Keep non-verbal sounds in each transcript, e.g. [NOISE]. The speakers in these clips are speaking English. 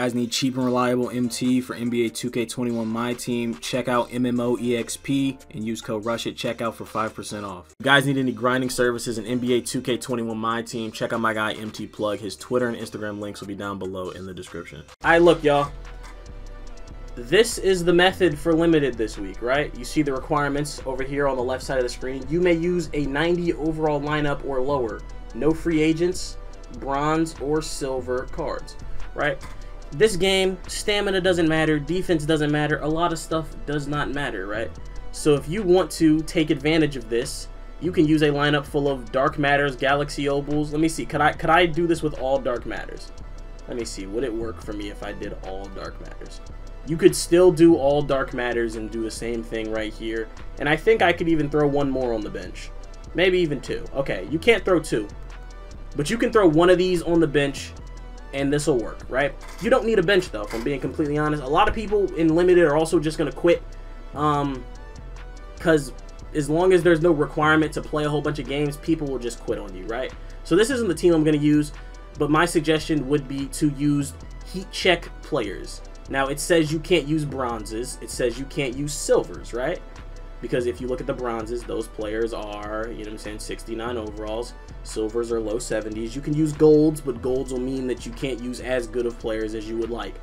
guys need cheap and reliable MT for NBA 2K21 My Team, check out MMO EXP and use code RUSH at checkout for 5% off. You guys need any grinding services in NBA 2K21 My Team, check out my guy MT Plug. His Twitter and Instagram links will be down below in the description. Alright, look, y'all. This is the method for limited this week, right? You see the requirements over here on the left side of the screen. You may use a 90 overall lineup or lower. No free agents, bronze or silver cards, right? This game, stamina doesn't matter, defense doesn't matter, a lot of stuff does not matter, right? So if you want to take advantage of this, you can use a lineup full of Dark Matters, Galaxy Opals. Let me see, could I could I do this with all Dark Matters? Let me see, would it work for me if I did all Dark Matters? You could still do all Dark Matters and do the same thing right here. And I think I could even throw one more on the bench. Maybe even two. Okay, you can't throw two. But you can throw one of these on the bench and this will work, right? You don't need a bench though, if I'm being completely honest. A lot of people in limited are also just gonna quit. Um because as long as there's no requirement to play a whole bunch of games, people will just quit on you, right? So this isn't the team I'm gonna use, but my suggestion would be to use heat check players. Now it says you can't use bronzes, it says you can't use silvers, right? Because if you look at the bronzes, those players are, you know what I'm saying, 69 overalls. Silvers are low 70s. You can use golds, but golds will mean that you can't use as good of players as you would like.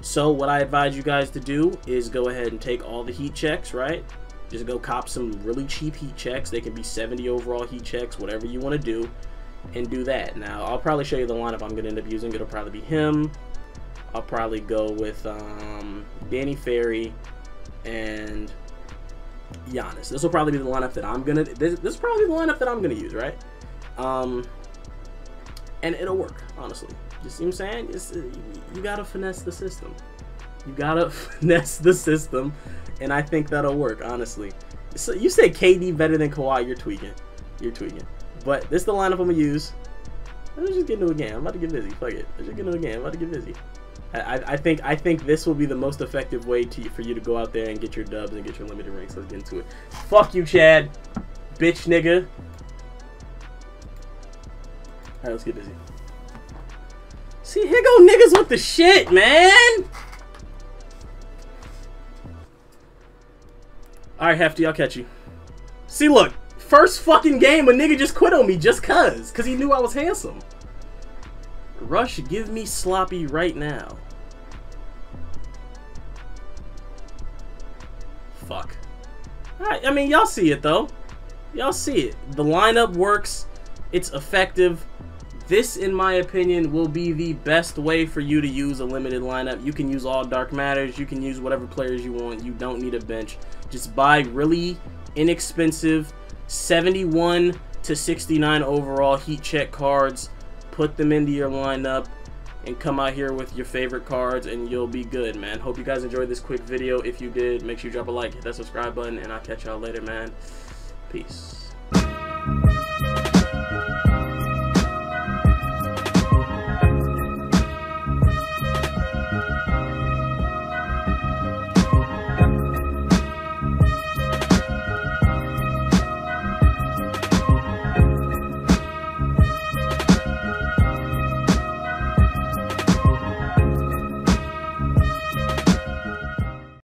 So what I advise you guys to do is go ahead and take all the heat checks, right? Just go cop some really cheap heat checks. They can be 70 overall heat checks, whatever you want to do, and do that. Now, I'll probably show you the lineup I'm going to end up using. It'll probably be him. I'll probably go with um, Danny Ferry and Giannis. This will probably be the lineup that I'm gonna. This, this is probably the lineup that I'm gonna use, right? Um, and it'll work, honestly. You see what I'm saying? It's, uh, you gotta finesse the system. You gotta [LAUGHS] finesse the system, and I think that'll work, honestly. So you say KD better than Kawhi, you're tweaking. You're tweaking. But this is the lineup I'm gonna use. Let's just get into a game. I'm about to get busy. Fuck it. Let's just get into a game. I'm about to get busy. I, I think I think this will be the most effective way to for you to go out there and get your dubs and get your limited ranks. Let's get into it. Fuck you, Chad. Bitch nigga. Alright, let's get busy. See, here go niggas with the shit, man! Alright, Hefty, I'll catch you. See, look. First fucking game, a nigga just quit on me just cuz. Cuz he knew I was handsome. Rush, give me sloppy right now. Fuck. I mean, y'all see it, though. Y'all see it. The lineup works. It's effective. This, in my opinion, will be the best way for you to use a limited lineup. You can use all Dark Matters. You can use whatever players you want. You don't need a bench. Just buy really inexpensive 71 to 69 overall heat check cards put them into your lineup, and come out here with your favorite cards and you'll be good, man. Hope you guys enjoyed this quick video. If you did, make sure you drop a like, hit that subscribe button, and I'll catch y'all later, man. Peace.